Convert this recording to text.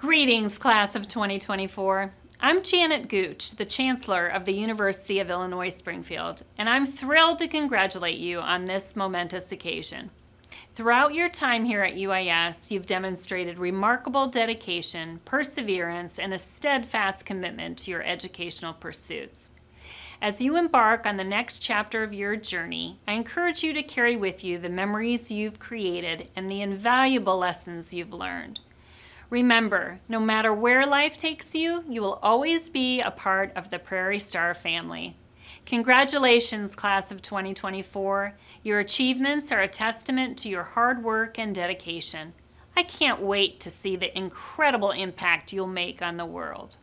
Greetings, class of 2024. I'm Janet Gooch, the Chancellor of the University of Illinois Springfield, and I'm thrilled to congratulate you on this momentous occasion. Throughout your time here at UIS, you've demonstrated remarkable dedication, perseverance, and a steadfast commitment to your educational pursuits. As you embark on the next chapter of your journey, I encourage you to carry with you the memories you've created and the invaluable lessons you've learned. Remember, no matter where life takes you, you will always be a part of the Prairie Star family. Congratulations, class of 2024. Your achievements are a testament to your hard work and dedication. I can't wait to see the incredible impact you'll make on the world.